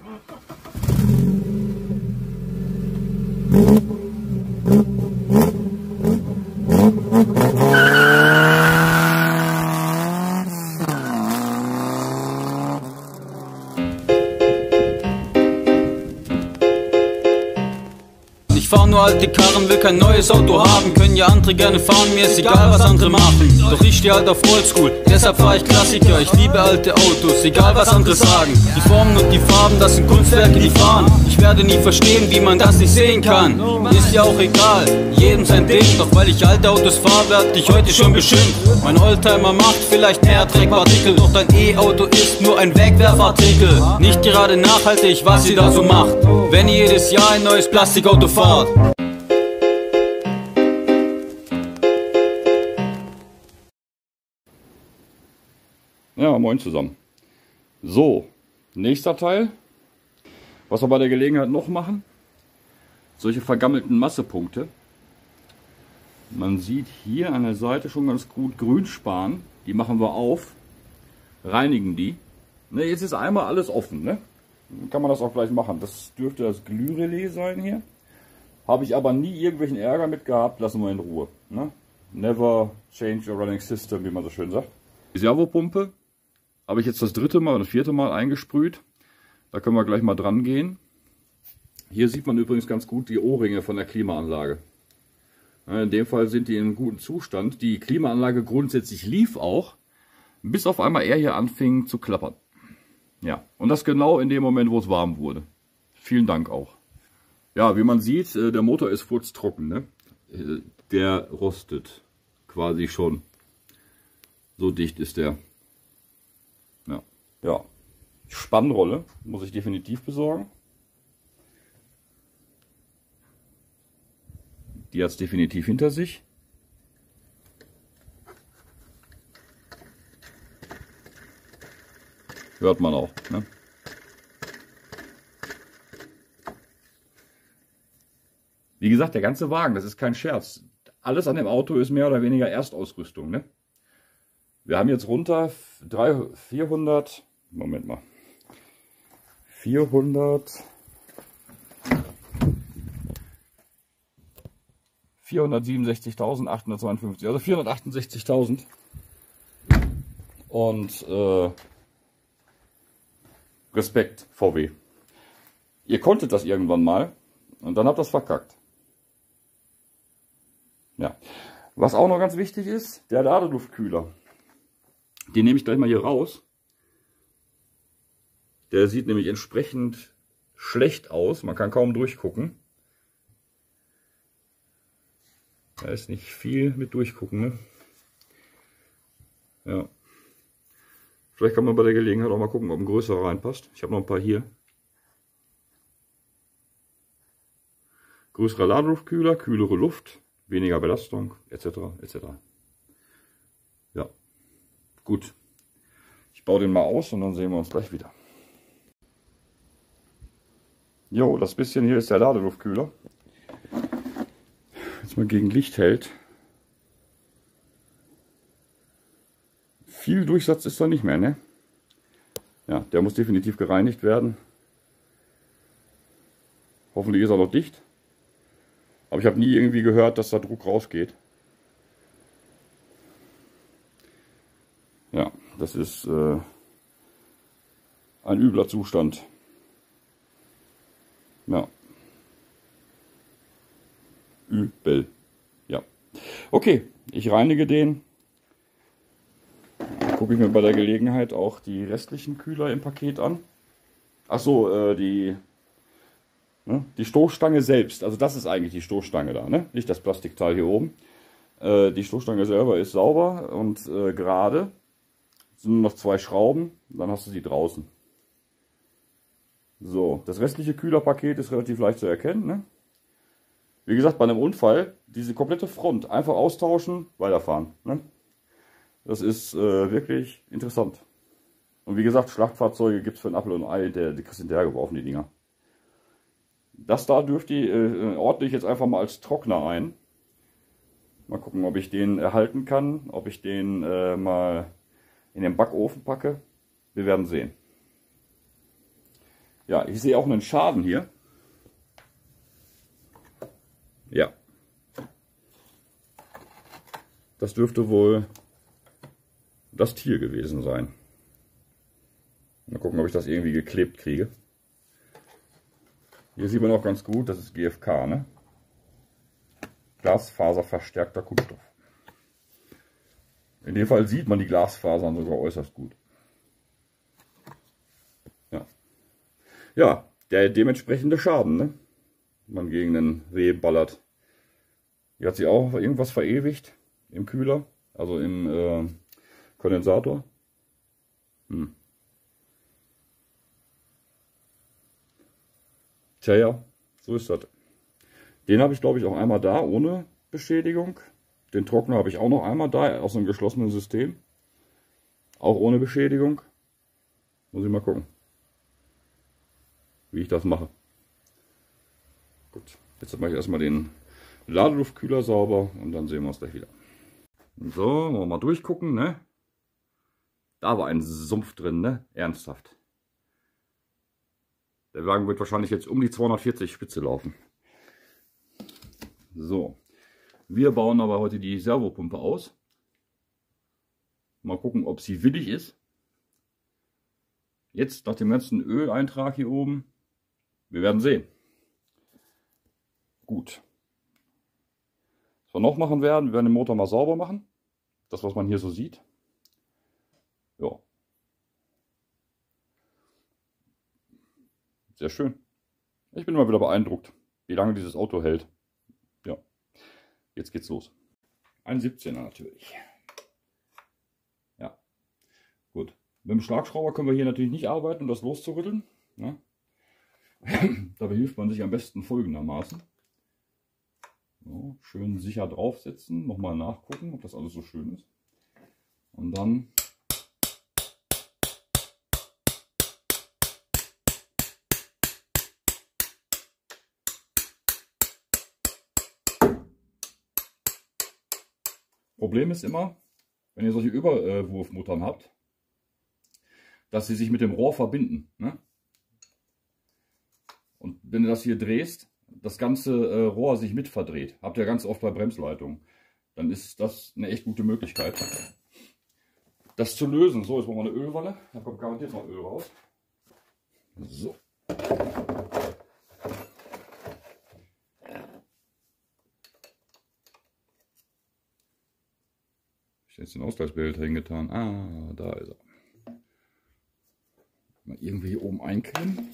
fahr alte Karren, will kein neues Auto haben. Können ja andere gerne fahren, mir ist egal, was andere machen. Doch ich stehe halt auf Oldschool, deshalb fahr ich Klassiker. Ich liebe alte Autos, egal was andere sagen. Die Formen und die Farben, das sind Kunstwerke, die fahren. Ich werde nie verstehen, wie man das nicht sehen kann. Ist ja auch egal, jedem sein Ding. Doch weil ich alte Autos fahr, werd ich heute schon beschimpft. Mein Oldtimer macht vielleicht mehr Dreckpartikel, doch dein E-Auto ist nur ein Wegwerfartikel. Nicht gerade nachhaltig, was ihr da so macht. Wenn ihr jedes Jahr ein neues Plastikauto fahrt. Ja, moin zusammen. So, nächster Teil. Was wir bei der Gelegenheit noch machen, solche vergammelten Massepunkte. Man sieht hier an der Seite schon ganz gut Grünspan. Die machen wir auf, reinigen die. Ne, jetzt ist einmal alles offen. Ne? Dann kann man das auch gleich machen. Das dürfte das Glührelais sein hier. Habe ich aber nie irgendwelchen Ärger mit gehabt. Lassen wir in Ruhe. Ne? Never change your running system, wie man so schön sagt. Servopumpe habe ich jetzt das dritte Mal oder vierte Mal eingesprüht. Da können wir gleich mal dran gehen. Hier sieht man übrigens ganz gut die O-Ringe von der Klimaanlage. In dem Fall sind die in gutem Zustand. Die Klimaanlage grundsätzlich lief auch, bis auf einmal er hier anfing zu klappern. Ja, und das genau in dem Moment, wo es warm wurde. Vielen Dank auch. Ja, wie man sieht, äh, der Motor ist furztrocken. Ne? Äh, der rostet quasi schon. So dicht ist der. Ja. Spannrolle muss ich definitiv besorgen. Die hat es definitiv hinter sich. Hört man auch. Ne? Wie gesagt, der ganze Wagen, das ist kein Scherz. Alles an dem Auto ist mehr oder weniger Erstausrüstung. Ne? Wir haben jetzt runter 300, 400, Moment mal, 400, 467.852, also 468.000. Und äh, Respekt, VW. Ihr konntet das irgendwann mal und dann habt ihr das verkackt. Ja. Was auch noch ganz wichtig ist, der Ladeluftkühler. Den nehme ich gleich mal hier raus. Der sieht nämlich entsprechend schlecht aus. Man kann kaum durchgucken. Da ist nicht viel mit durchgucken. Ne? Ja. Vielleicht kann man bei der Gelegenheit auch mal gucken, ob ein größerer reinpasst. Ich habe noch ein paar hier. Größerer Ladeluftkühler, kühlere Luft, weniger Belastung, etc. etc. Ja, gut. Ich baue den mal aus und dann sehen wir uns gleich wieder. Jo, das bisschen hier ist der Ladeluftkühler. Jetzt mal gegen Licht hält. Viel Durchsatz ist da nicht mehr, ne? Ja, der muss definitiv gereinigt werden. Hoffentlich ist er noch dicht. Aber ich habe nie irgendwie gehört, dass da Druck rausgeht. Ja, das ist äh, ein übler Zustand. Ja. Übel. Ja. Okay, ich reinige den. Gucke ich mir bei der Gelegenheit auch die restlichen Kühler im Paket an. Achso, äh, die, ne, die Stoßstange selbst. Also das ist eigentlich die Stoßstange da, ne? nicht das Plastikteil hier oben. Äh, die Stoßstange selber ist sauber und äh, gerade. sind nur noch zwei Schrauben, dann hast du sie draußen. So, das restliche Kühlerpaket ist relativ leicht zu erkennen. Ne? Wie gesagt, bei einem Unfall diese komplette Front einfach austauschen, weiterfahren. Ne? Das ist äh, wirklich interessant. Und wie gesagt, Schlachtfahrzeuge gibt es für ein Apfel und Ei, der, die kriegst hinterher geworfen, die Dinger. Das da dürfte ich, äh, ordne ich jetzt einfach mal als Trockner ein. Mal gucken, ob ich den erhalten kann, ob ich den äh, mal in den Backofen packe. Wir werden sehen. Ja, ich sehe auch einen Schaden hier. Ja. Das dürfte wohl das Tier gewesen sein. Mal gucken, ob ich das irgendwie geklebt kriege. Hier sieht man auch ganz gut, das ist GFK, ne? Glasfaserverstärkter Kunststoff. In dem Fall sieht man die Glasfasern sogar äußerst gut. Ja der dementsprechende Schaden, ne? man gegen den Reh ballert. Hier hat sie auch irgendwas verewigt im Kühler, also im äh, Kondensator. Hm. Tja, ja, so ist das. Den habe ich, glaube ich, auch einmal da, ohne Beschädigung. Den Trockner habe ich auch noch einmal da, aus einem geschlossenen System. Auch ohne Beschädigung. Muss ich mal gucken, wie ich das mache. Gut, jetzt mache ich erstmal den Ladeluftkühler sauber und dann sehen wir uns gleich wieder. So, wir mal durchgucken, ne? Da war ein Sumpf drin, ne? Ernsthaft. Der Wagen wird wahrscheinlich jetzt um die 240 Spitze laufen. So, wir bauen aber heute die Servopumpe aus. Mal gucken, ob sie willig ist. Jetzt nach dem ganzen Öleintrag hier oben. Wir werden sehen. Gut. Was wir noch machen werden, wir werden den Motor mal sauber machen. Das, was man hier so sieht. Ja. Sehr schön. Ich bin immer wieder beeindruckt, wie lange dieses Auto hält. Ja, jetzt geht's los. Ein 17er natürlich. Ja, gut. Mit dem Schlagschrauber können wir hier natürlich nicht arbeiten, um das loszurütteln. Ne? Dabei hilft man sich am besten folgendermaßen. So, schön sicher draufsetzen, nochmal nachgucken, ob das alles so schön ist. Und dann Problem ist immer, wenn ihr solche Überwurfmuttern habt, dass sie sich mit dem Rohr verbinden. Ne? Und wenn du das hier drehst, das ganze äh, Rohr sich mit verdreht. Habt ihr ganz oft bei Bremsleitungen. Dann ist das eine echt gute Möglichkeit, das zu lösen. So, jetzt machen wir eine Ölwanne. Da kommt garantiert noch Öl raus. So. jetzt den Ausgleichsbehälter hingetan? Ah, da ist er. Mal irgendwie hier oben einklemmen.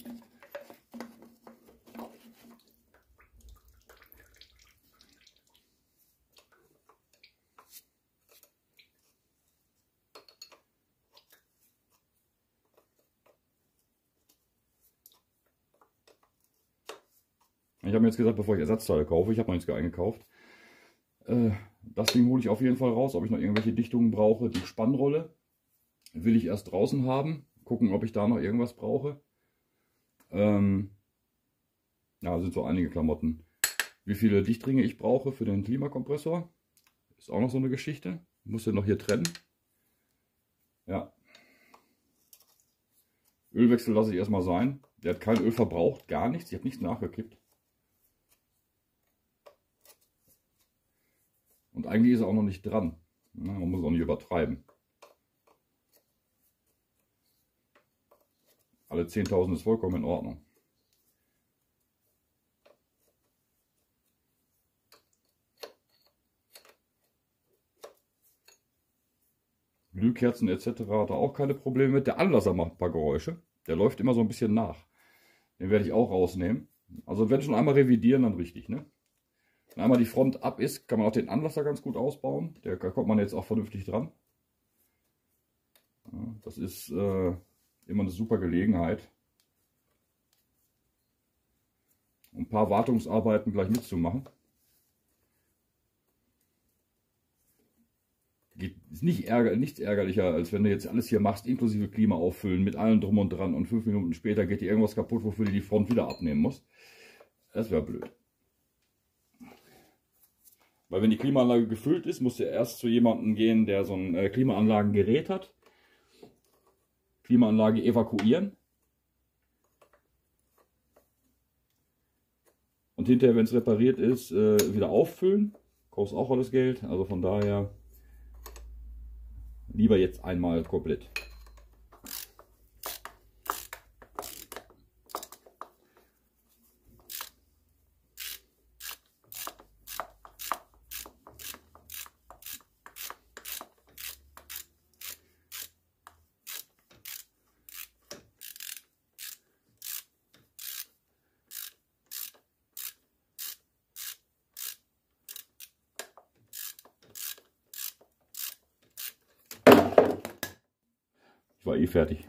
Ich habe mir jetzt gesagt, bevor ich Ersatzteile kaufe, ich habe noch nichts eingekauft, äh, das Ding hole ich auf jeden Fall raus, ob ich noch irgendwelche Dichtungen brauche. Die Spannrolle will ich erst draußen haben. Gucken, ob ich da noch irgendwas brauche. Ähm, ja, sind so einige Klamotten. Wie viele Dichtringe ich brauche für den Klimakompressor. Ist auch noch so eine Geschichte. Ich muss den noch hier trennen. Ja. Ölwechsel lasse ich erstmal sein. Der hat kein Öl verbraucht, gar nichts. Ich habe nichts nachgekippt. Und eigentlich ist er auch noch nicht dran. Man muss auch nicht übertreiben. Alle 10.000 ist vollkommen in Ordnung. Glühkerzen etc. hat er auch keine Probleme mit. Der Anlasser macht ein paar Geräusche. Der läuft immer so ein bisschen nach. Den werde ich auch rausnehmen. Also wenn schon einmal revidieren, dann richtig. Ne? Wenn einmal die Front ab ist, kann man auch den Anlasser ganz gut ausbauen. Da kommt man jetzt auch vernünftig dran. das ist äh, immer eine super Gelegenheit, ein paar Wartungsarbeiten gleich mitzumachen. Geht, ist nicht ärger, nichts ärgerlicher, als wenn du jetzt alles hier machst, inklusive Klima auffüllen, mit allem drum und dran und fünf Minuten später geht dir irgendwas kaputt, wofür du die Front wieder abnehmen musst. Das wäre blöd. Weil wenn die Klimaanlage gefüllt ist, muss er erst zu jemandem gehen, der so ein äh, Klimaanlagengerät hat. Klimaanlage evakuieren. Und hinterher, wenn es repariert ist, äh, wieder auffüllen. Kostet auch alles Geld. Also von daher lieber jetzt einmal komplett. War eh fertig.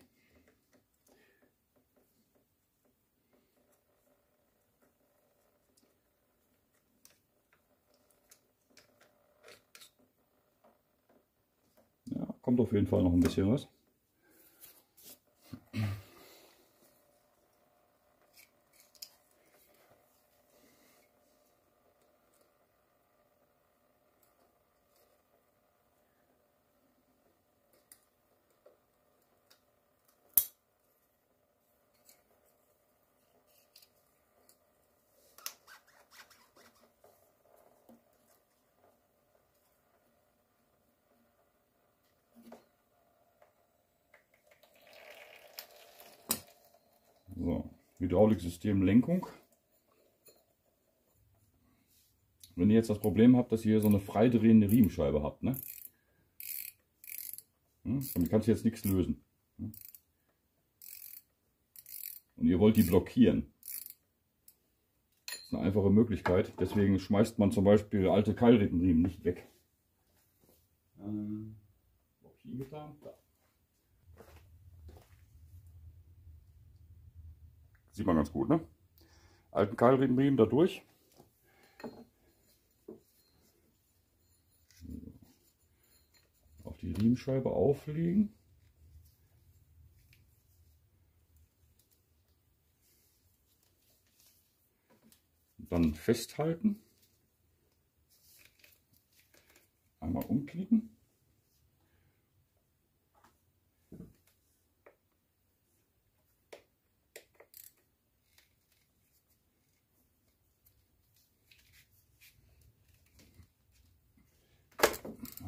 Ja, kommt auf jeden Fall noch ein bisschen was. So, Hydrauliksystem Lenkung. Wenn ihr jetzt das Problem habt, dass ihr so eine freidrehende Riemenscheibe habt, ne? Hm, damit kannst du jetzt nichts lösen. Hm? Und ihr wollt die blockieren. Das ist eine einfache Möglichkeit. Deswegen schmeißt man zum Beispiel alte Keilrittenriemen nicht weg. Ähm, hab getan? Da. Sieht man ganz gut, ne? Alten Keilriemen da durch. Auf die Riemenscheibe auflegen. Dann festhalten. Einmal umknicken.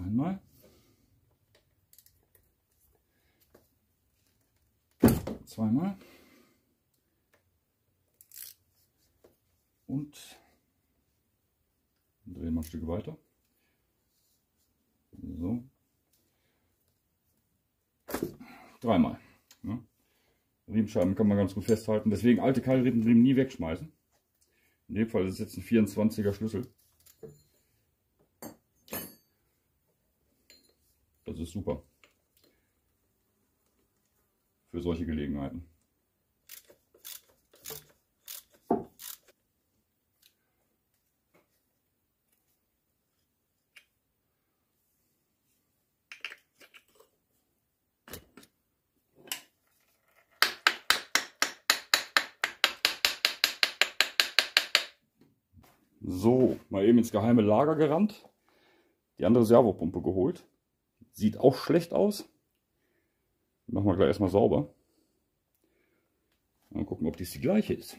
Einmal. Zweimal. Und drehen wir ein Stück weiter. So. Dreimal. Ja. Riemenscheiben kann man ganz gut festhalten. Deswegen alte Keilriemen nie wegschmeißen. In dem Fall ist es jetzt ein 24er Schlüssel. Das ist super. Für solche Gelegenheiten. So, mal eben ins geheime Lager gerannt. Die andere Servopumpe geholt. Sieht auch schlecht aus. Machen wir gleich erstmal sauber. Mal gucken, ob dies die gleiche ist.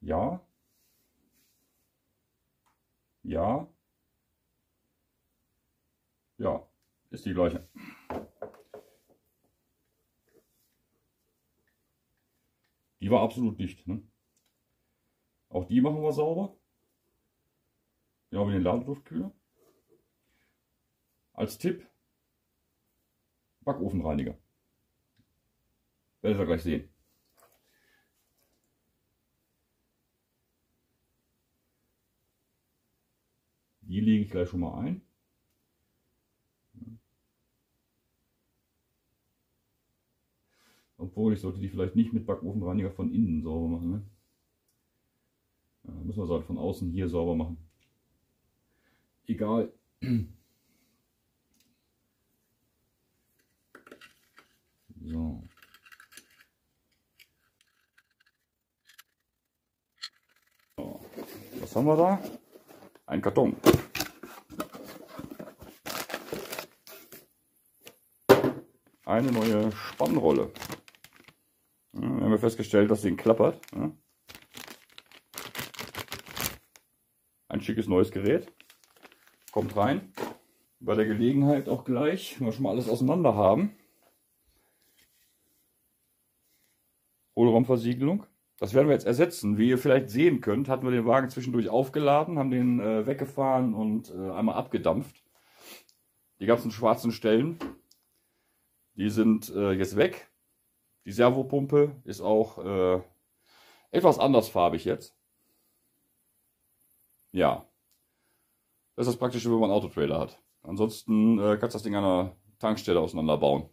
Ja. Ja. Ja, ist die gleiche. Die war absolut dicht. Ne? Auch die machen wir sauber. Ja, wie den Ladeluftkühler. Als Tipp, Backofenreiniger. Werdet ihr gleich sehen. Die lege ich gleich schon mal ein. Obwohl, ich sollte die vielleicht nicht mit Backofenreiniger von innen sauber machen. Ne? Ja, müssen wir es halt von außen hier sauber machen. Egal. So. so. Was haben wir da? Ein Karton. Eine neue Spannrolle. Ja, wir haben festgestellt, dass das Ding klappert. Ja. Ein schickes neues Gerät. Kommt rein. Bei der Gelegenheit auch gleich, wenn wir schon mal alles auseinander haben. Hohlraumversiegelung. Das werden wir jetzt ersetzen. Wie ihr vielleicht sehen könnt, hatten wir den Wagen zwischendurch aufgeladen, haben den äh, weggefahren und äh, einmal abgedampft. Die ganzen schwarzen Stellen, die sind äh, jetzt weg. Die Servopumpe ist auch äh, etwas andersfarbig jetzt. Ja. Das ist das Praktische, wenn man einen Autotrailer hat. Ansonsten äh, kannst du das Ding an einer Tankstelle auseinanderbauen.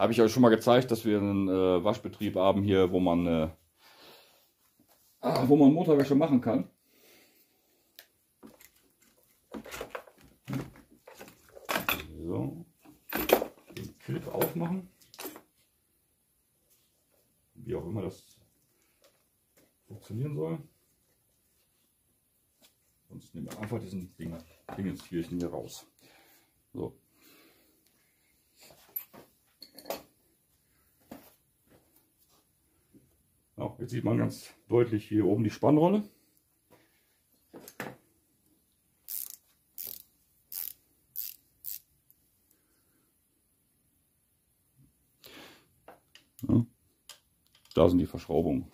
Habe ich euch schon mal gezeigt, dass wir einen äh, Waschbetrieb haben hier, wo man äh, wo man Motorwäsche machen kann. So, den Clip aufmachen. Wie auch immer das funktionieren soll. Sonst nehmen wir einfach diesen Ding, Dingenskirchen hier raus. So. Ja, jetzt sieht man ganz deutlich hier oben die Spannrolle. Ja, da sind die Verschraubungen.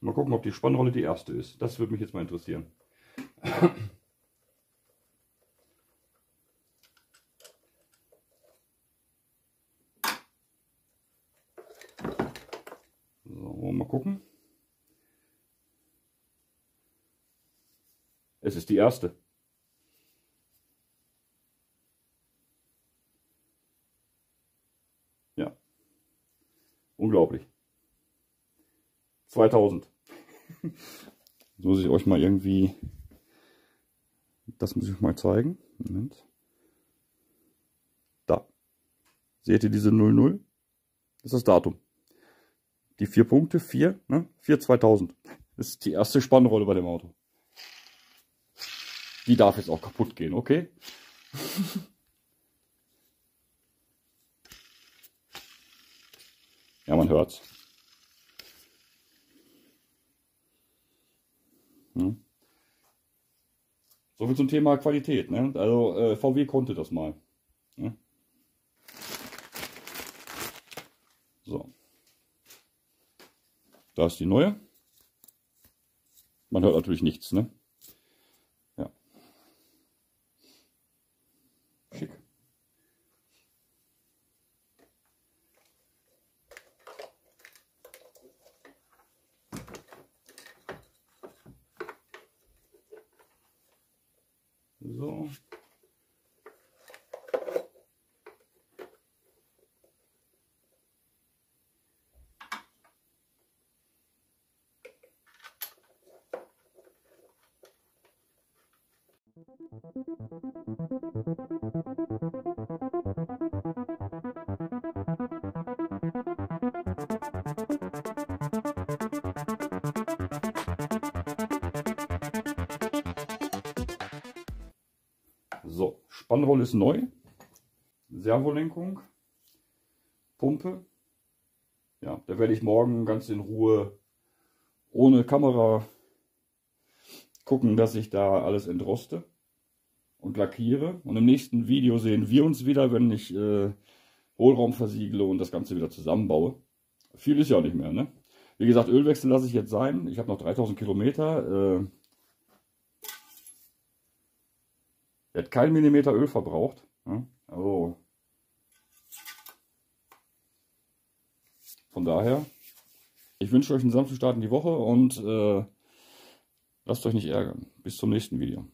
Mal gucken, ob die Spannrolle die erste ist. Das würde mich jetzt mal interessieren. So, mal gucken. Es ist die erste. Ja. Unglaublich. 2000. Jetzt muss ich euch mal irgendwie, das muss ich mal zeigen. Moment. Da. Seht ihr diese 00? Das ist das Datum. Die vier Punkte, 4, ne? 4 2000. Das ist die erste Spannrolle bei dem Auto. Die darf jetzt auch kaputt gehen, okay? ja, man hört's. Hm. So viel zum Thema Qualität. Ne? Also äh, VW konnte das mal. Ne? So. Da ist die neue. Man hört natürlich nichts, ne? Ja. Schick. So. So, Spannrolle ist neu. Servolenkung. Pumpe. Ja, da werde ich morgen ganz in Ruhe ohne Kamera gucken, dass ich da alles entroste und lackiere. Und im nächsten Video sehen wir uns wieder, wenn ich äh, Hohlraum versiegle und das Ganze wieder zusammenbaue. Viel ist ja nicht mehr, ne? Wie gesagt, Ölwechsel lasse ich jetzt sein. Ich habe noch 3000 Kilometer. Äh, der hat keinen Millimeter Öl verbraucht. Ne? Also von daher, ich wünsche euch einen sanften Start in die Woche und äh, lasst euch nicht ärgern. Bis zum nächsten Video.